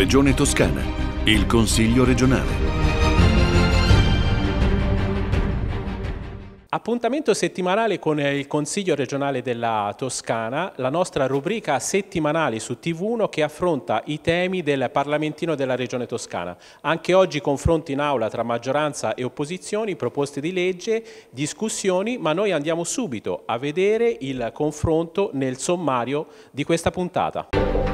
Regione Toscana, il Consiglio regionale. Appuntamento settimanale con il Consiglio regionale della Toscana, la nostra rubrica settimanale su TV1 che affronta i temi del Parlamentino della Regione Toscana. Anche oggi confronti in aula tra maggioranza e opposizioni, proposte di legge, discussioni, ma noi andiamo subito a vedere il confronto nel sommario di questa puntata.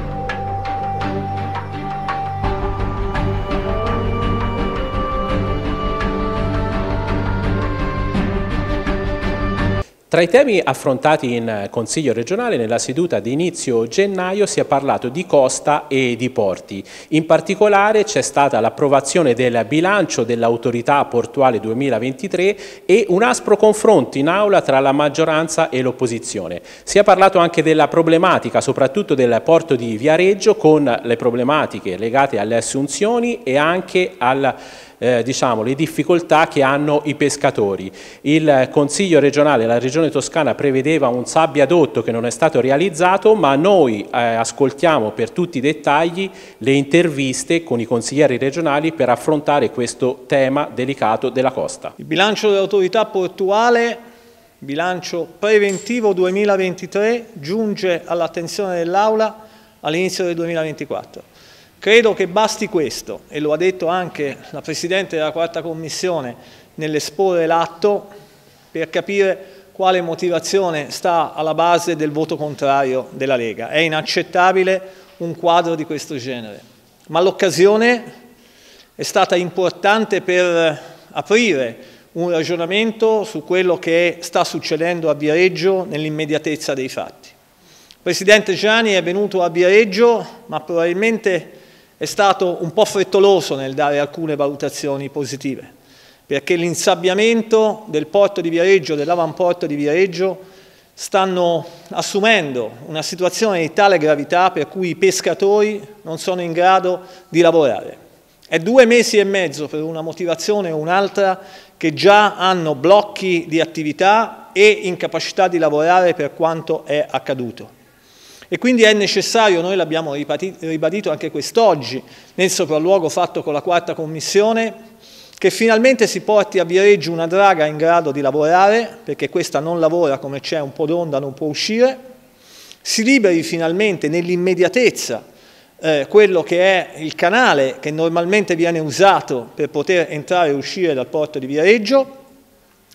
Tra i temi affrontati in Consiglio regionale nella seduta di inizio gennaio si è parlato di costa e di porti. In particolare c'è stata l'approvazione del bilancio dell'autorità portuale 2023 e un aspro confronto in aula tra la maggioranza e l'opposizione. Si è parlato anche della problematica soprattutto del porto di Viareggio con le problematiche legate alle assunzioni e anche al eh, diciamo, le difficoltà che hanno i pescatori. Il Consiglio regionale, la Regione Toscana prevedeva un sabbiadotto che non è stato realizzato, ma noi eh, ascoltiamo per tutti i dettagli le interviste con i consiglieri regionali per affrontare questo tema delicato della costa. Il bilancio dell'autorità portuale bilancio preventivo 2023 giunge all'attenzione dell'Aula all'inizio del 2024. Credo che basti questo, e lo ha detto anche la Presidente della Quarta Commissione nell'esporre l'atto, per capire quale motivazione sta alla base del voto contrario della Lega. È inaccettabile un quadro di questo genere, ma l'occasione è stata importante per aprire un ragionamento su quello che sta succedendo a Viareggio nell'immediatezza dei fatti. Il Presidente Gianni è venuto a Viareggio, ma probabilmente è stato un po' frettoloso nel dare alcune valutazioni positive, perché l'insabbiamento del porto di Viareggio, dell'avamporto di Viareggio, stanno assumendo una situazione di tale gravità per cui i pescatori non sono in grado di lavorare. È due mesi e mezzo per una motivazione o un'altra che già hanno blocchi di attività e incapacità di lavorare per quanto è accaduto. E quindi è necessario, noi l'abbiamo ribadito anche quest'oggi, nel sopralluogo fatto con la quarta commissione, che finalmente si porti a Viareggio una draga in grado di lavorare, perché questa non lavora come c'è un po' d'onda, non può uscire, si liberi finalmente nell'immediatezza eh, quello che è il canale che normalmente viene usato per poter entrare e uscire dal porto di Viareggio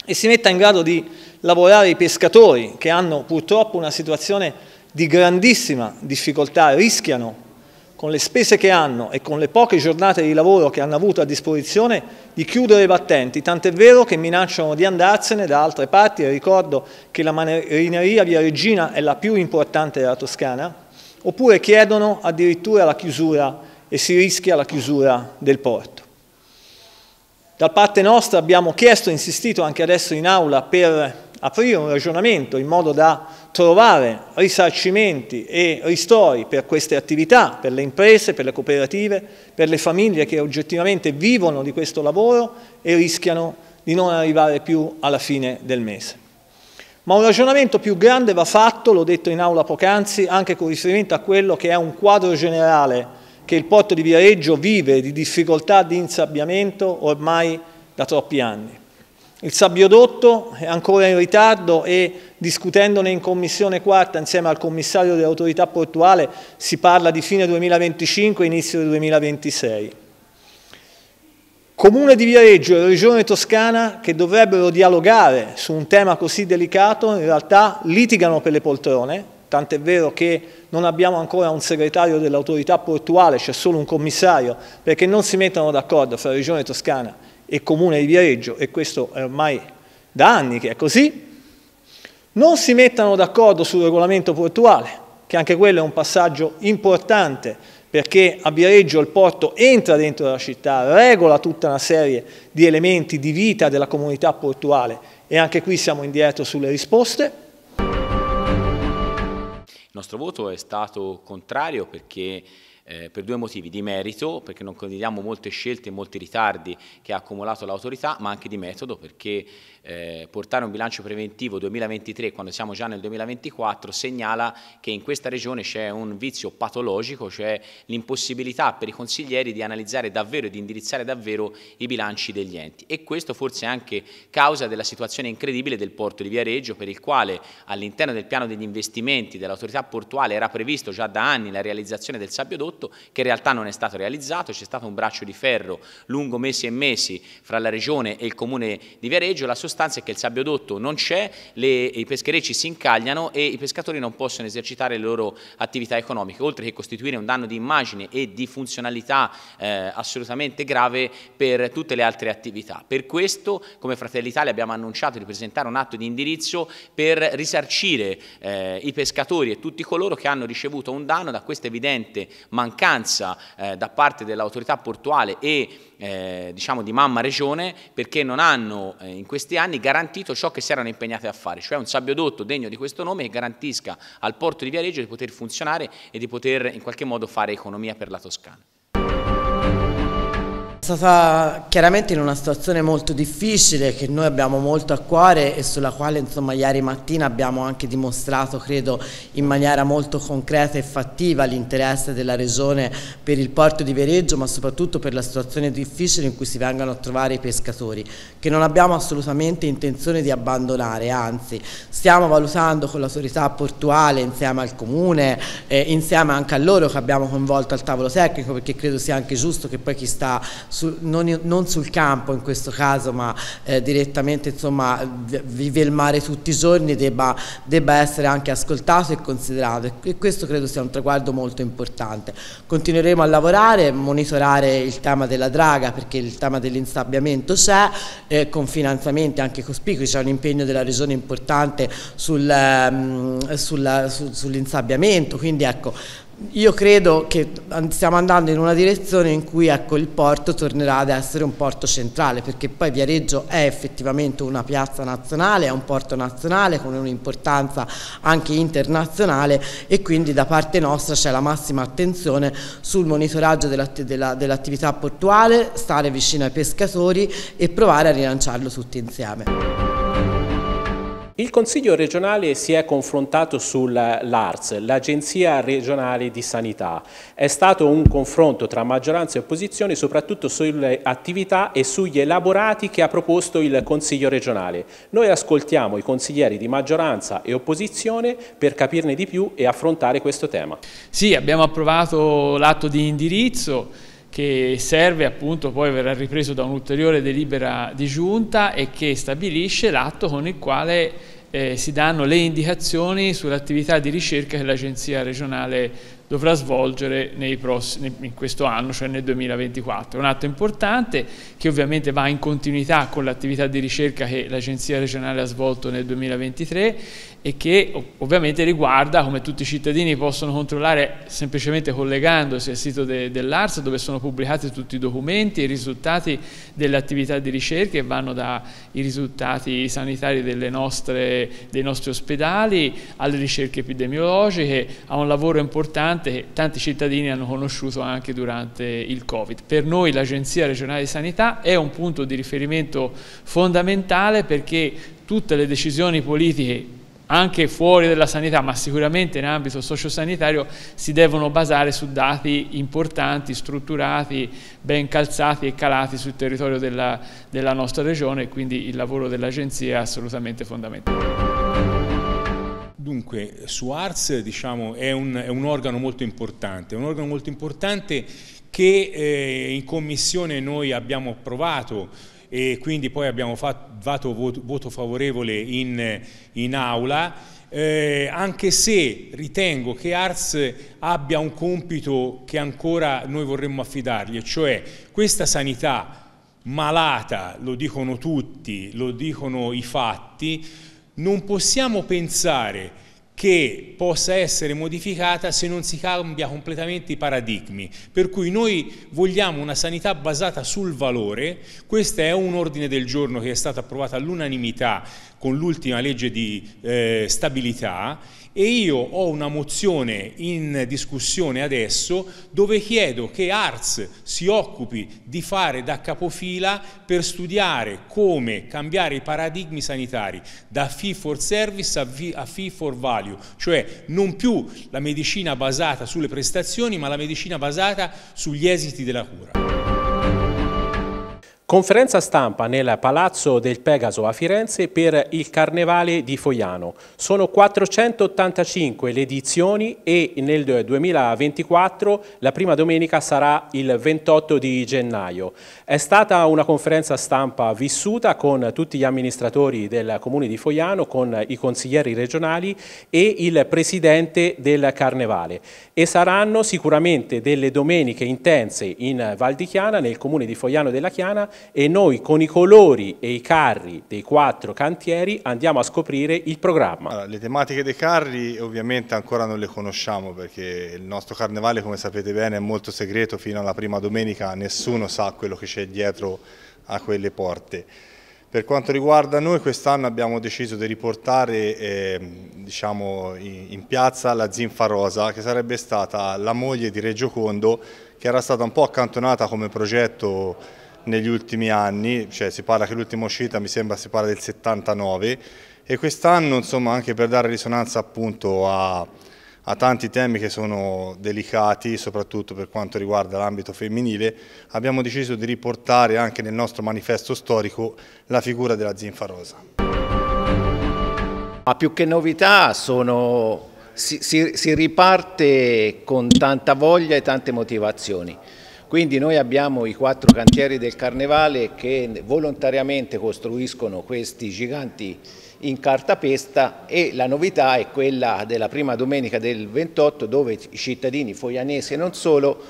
e si metta in grado di lavorare i pescatori che hanno purtroppo una situazione di grandissima difficoltà, rischiano con le spese che hanno e con le poche giornate di lavoro che hanno avuto a disposizione di chiudere i battenti, tant'è vero che minacciano di andarsene da altre parti, ricordo che la marineria Via Regina è la più importante della Toscana, oppure chiedono addirittura la chiusura e si rischia la chiusura del porto. Da parte nostra abbiamo chiesto e insistito anche adesso in aula per aprire un ragionamento in modo da trovare risarcimenti e ristori per queste attività, per le imprese, per le cooperative, per le famiglie che oggettivamente vivono di questo lavoro e rischiano di non arrivare più alla fine del mese. Ma un ragionamento più grande va fatto, l'ho detto in aula poc'anzi, anche con riferimento a quello che è un quadro generale che il porto di Viareggio vive di difficoltà di insabbiamento ormai da troppi anni. Il sabbiodotto è ancora in ritardo e discutendone in commissione quarta insieme al commissario dell'autorità portuale si parla di fine 2025 inizio del 2026. Comune di Viareggio e Regione Toscana che dovrebbero dialogare su un tema così delicato in realtà litigano per le poltrone, tant'è vero che non abbiamo ancora un segretario dell'autorità portuale, c'è solo un commissario, perché non si mettono d'accordo fra Regione Toscana e Comune di Viareggio, e questo è ormai da anni che è così, non si mettano d'accordo sul regolamento portuale, che anche quello è un passaggio importante perché a Viareggio il porto entra dentro la città, regola tutta una serie di elementi di vita della comunità portuale e anche qui siamo indietro sulle risposte. Il nostro voto è stato contrario perché eh, per due motivi, di merito, perché non condividiamo molte scelte e molti ritardi che ha accumulato l'autorità, ma anche di metodo, perché eh, portare un bilancio preventivo 2023 quando siamo già nel 2024 segnala che in questa regione c'è un vizio patologico, cioè l'impossibilità per i consiglieri di analizzare davvero e di indirizzare davvero i bilanci degli enti. E questo forse è anche causa della situazione incredibile del porto di Viareggio, per il quale all'interno del piano degli investimenti dell'autorità portuale era previsto già da anni la realizzazione del sabbiodotto che in realtà non è stato realizzato, c'è stato un braccio di ferro lungo mesi e mesi fra la regione e il comune di Viareggio, la sostanza è che il sabbiodotto non c'è, i pescherecci si incagliano e i pescatori non possono esercitare le loro attività economiche, oltre che costituire un danno di immagine e di funzionalità eh, assolutamente grave per tutte le altre attività. Per questo come Fratelli Italia abbiamo annunciato di presentare un atto di indirizzo per risarcire eh, i pescatori e tutti coloro che hanno ricevuto un danno da questa evidente mancanza mancanza eh, da parte dell'autorità portuale e eh, diciamo di mamma regione perché non hanno eh, in questi anni garantito ciò che si erano impegnati a fare, cioè un sabbiodotto degno di questo nome che garantisca al porto di Viareggio di poter funzionare e di poter in qualche modo fare economia per la Toscana. È stata chiaramente in una situazione molto difficile che noi abbiamo molto a cuore e sulla quale insomma ieri mattina abbiamo anche dimostrato credo in maniera molto concreta e fattiva l'interesse della Regione per il porto di Vereggio ma soprattutto per la situazione difficile in cui si vengono a trovare i pescatori che non abbiamo assolutamente intenzione di abbandonare. Anzi stiamo valutando con l'autorità portuale insieme al comune eh, insieme anche a loro che abbiamo coinvolto al tavolo tecnico perché credo sia anche giusto che poi chi sta su, non, non, sul campo in questo caso ma eh, direttamente insomma vive il mare tutti i giorni debba, debba essere anche ascoltato e considerato. E questo credo sia un traguardo molto importante. Continueremo a lavorare, monitorare il tema della draga perché il tema dell'insabbiamento c'è eh, con finanziamenti anche cospicui, c'è un impegno della regione importante sul, um, sull'insabbiamento, quindi ecco io credo che stiamo andando in una direzione in cui ecco, il porto tornerà ad essere un porto centrale perché poi Viareggio è effettivamente una piazza nazionale, è un porto nazionale con un'importanza anche internazionale e quindi da parte nostra c'è la massima attenzione sul monitoraggio dell'attività dell portuale, stare vicino ai pescatori e provare a rilanciarlo tutti insieme. Il Consiglio regionale si è confrontato sull'ARS, l'Agenzia regionale di sanità. È stato un confronto tra maggioranza e opposizione soprattutto sulle attività e sugli elaborati che ha proposto il Consiglio regionale. Noi ascoltiamo i consiglieri di maggioranza e opposizione per capirne di più e affrontare questo tema. Sì, abbiamo approvato l'atto di indirizzo che serve appunto poi verrà ripreso da un'ulteriore delibera di giunta e che stabilisce l'atto con il quale eh, si danno le indicazioni sull'attività di ricerca che l'Agenzia regionale dovrà svolgere prossimi, in questo anno, cioè nel 2024. È un atto importante che ovviamente va in continuità con l'attività di ricerca che l'Agenzia regionale ha svolto nel 2023 e che ovviamente riguarda, come tutti i cittadini possono controllare semplicemente collegandosi al sito de, dell'ARS dove sono pubblicati tutti i documenti e i risultati delle attività di ricerca e vanno dai risultati sanitari nostre, dei nostri ospedali alle ricerche epidemiologiche, a un lavoro importante che tanti cittadini hanno conosciuto anche durante il Covid. Per noi l'Agenzia regionale di sanità è un punto di riferimento fondamentale perché tutte le decisioni politiche anche fuori dalla sanità, ma sicuramente in ambito sociosanitario, si devono basare su dati importanti, strutturati, ben calzati e calati sul territorio della, della nostra regione, quindi il lavoro dell'Agenzia è assolutamente fondamentale. Dunque, su ARS diciamo, è, un, è, un, organo molto importante, un organo molto importante che eh, in commissione noi abbiamo approvato e quindi poi abbiamo fatto voto, voto favorevole in, in aula, eh, anche se ritengo che ARS abbia un compito che ancora noi vorremmo affidargli, cioè questa sanità malata, lo dicono tutti, lo dicono i fatti, non possiamo pensare che possa essere modificata se non si cambia completamente i paradigmi. Per cui noi vogliamo una sanità basata sul valore, questo è un ordine del giorno che è stato approvato all'unanimità con l'ultima legge di eh, stabilità e io ho una mozione in discussione adesso dove chiedo che Arts si occupi di fare da capofila per studiare come cambiare i paradigmi sanitari da fee for service a fee for value, cioè non più la medicina basata sulle prestazioni ma la medicina basata sugli esiti della cura. Conferenza stampa nel Palazzo del Pegaso a Firenze per il Carnevale di Foiano. Sono 485 le edizioni e nel 2024 la prima domenica sarà il 28 di gennaio. È stata una conferenza stampa vissuta con tutti gli amministratori del Comune di Foiano, con i consiglieri regionali e il presidente del Carnevale e saranno sicuramente delle domeniche intense in Val di Chiana, nel Comune di Foiano della Chiana e noi con i colori e i carri dei quattro cantieri andiamo a scoprire il programma. Allora, le tematiche dei carri ovviamente ancora non le conosciamo perché il nostro carnevale come sapete bene è molto segreto, fino alla prima domenica nessuno sa quello che c'è dietro a quelle porte. Per quanto riguarda noi quest'anno abbiamo deciso di riportare eh, diciamo, in piazza la Zinfa Rosa che sarebbe stata la moglie di Reggio Condo che era stata un po' accantonata come progetto negli ultimi anni, cioè si parla che l'ultima uscita mi sembra si parla del 79 e quest'anno insomma anche per dare risonanza appunto a, a tanti temi che sono delicati, soprattutto per quanto riguarda l'ambito femminile, abbiamo deciso di riportare anche nel nostro manifesto storico la figura della Zinfa Rosa. Ma più che novità sono, si, si, si riparte con tanta voglia e tante motivazioni. Quindi noi abbiamo i quattro cantieri del Carnevale che volontariamente costruiscono questi giganti in cartapesta e la novità è quella della prima domenica del 28 dove i cittadini foianesi e non solo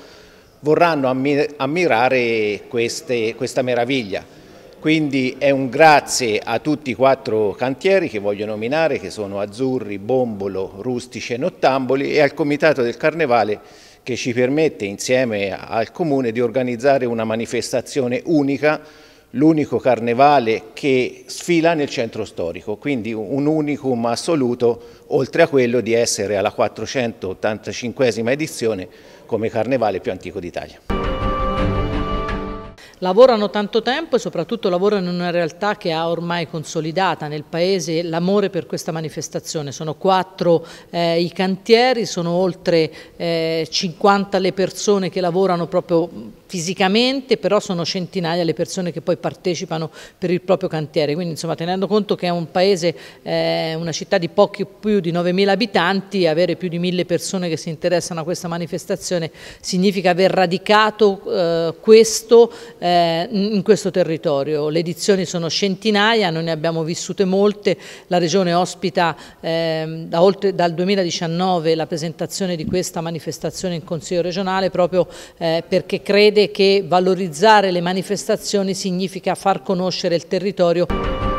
vorranno ammirare queste, questa meraviglia. Quindi è un grazie a tutti i quattro cantieri che voglio nominare, che sono Azzurri, Bombolo, Rustici e Nottamboli, e al Comitato del Carnevale che ci permette insieme al Comune di organizzare una manifestazione unica, l'unico carnevale che sfila nel centro storico, quindi un unicum assoluto, oltre a quello di essere alla 485esima edizione come carnevale più antico d'Italia lavorano tanto tempo e soprattutto lavorano in una realtà che ha ormai consolidata nel Paese l'amore per questa manifestazione. Sono quattro eh, i cantieri, sono oltre eh, 50 le persone che lavorano proprio fisicamente, però sono centinaia le persone che poi partecipano per il proprio cantiere. Quindi insomma tenendo conto che è un paese, eh, una città di pochi più di 9.000 abitanti, avere più di mille persone che si interessano a questa manifestazione significa aver radicato eh, questo eh, in questo territorio. Le edizioni sono centinaia, noi ne abbiamo vissute molte, la Regione ospita ehm, da oltre, dal 2019 la presentazione di questa manifestazione in Consiglio regionale proprio eh, perché crede che valorizzare le manifestazioni significa far conoscere il territorio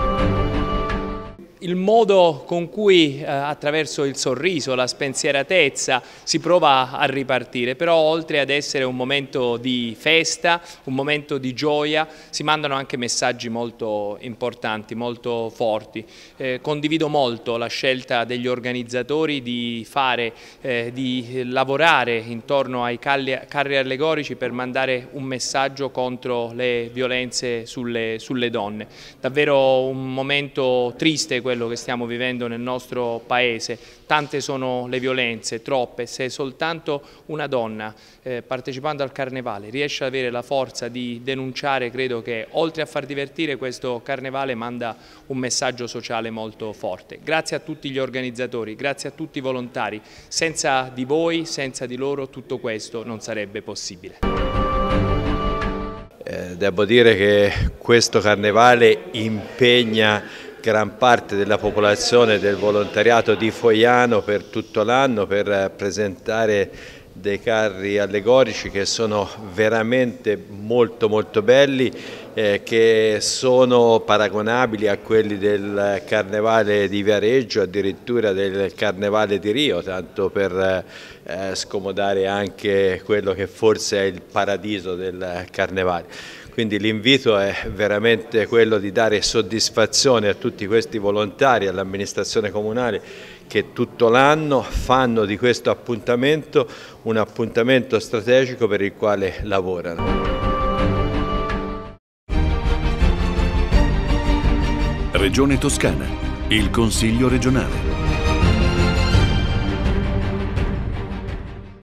il modo con cui eh, attraverso il sorriso, la spensieratezza si prova a ripartire, però oltre ad essere un momento di festa, un momento di gioia, si mandano anche messaggi molto importanti, molto forti. Eh, condivido molto la scelta degli organizzatori di fare, eh, di lavorare intorno ai carri allegorici per mandare un messaggio contro le violenze sulle, sulle donne. Davvero un momento triste quello quello che stiamo vivendo nel nostro paese. Tante sono le violenze, troppe, se soltanto una donna eh, partecipando al carnevale riesce ad avere la forza di denunciare, credo che oltre a far divertire questo carnevale manda un messaggio sociale molto forte. Grazie a tutti gli organizzatori, grazie a tutti i volontari, senza di voi, senza di loro tutto questo non sarebbe possibile. Eh, devo dire che questo carnevale impegna gran parte della popolazione del volontariato di Foiano per tutto l'anno per presentare dei carri allegorici che sono veramente molto molto belli eh, che sono paragonabili a quelli del carnevale di Viareggio addirittura del carnevale di Rio tanto per eh, scomodare anche quello che forse è il paradiso del carnevale quindi l'invito è veramente quello di dare soddisfazione a tutti questi volontari, all'amministrazione comunale che tutto l'anno fanno di questo appuntamento un appuntamento strategico per il quale lavorano. Regione Toscana, il Consiglio regionale.